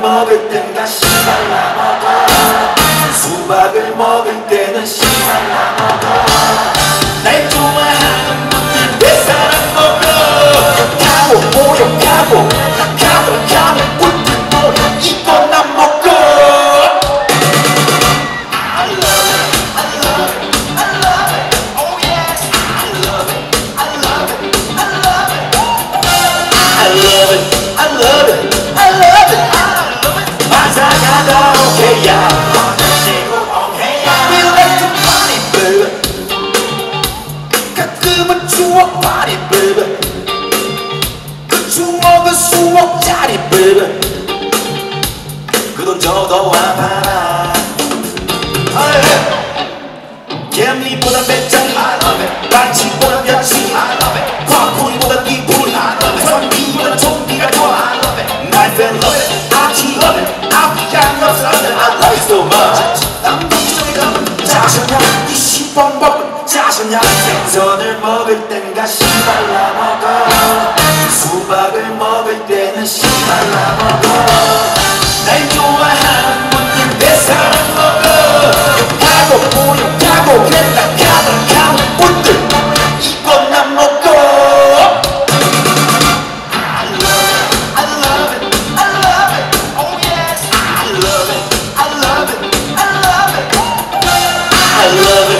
먹을 수박을 먹을 때는 날 좋아하는 분들 내 사랑 먹어. 가고 꿀들 모여 이거 난 먹어 I love it, I love it, I love it, oh yes I love it, I love it. I love it, I love it. 5억짜리 뿔은 그돈 줘도 안 팔아. 생선을 먹을 땐가 시발라 먹어. 수박을 먹을 때는 시발라 먹어. 날 좋아하는 분들 내 사랑 먹어. 욕하고 모욕하고 그랬다 가만 가는 분들 이건 난 먹어. I love it.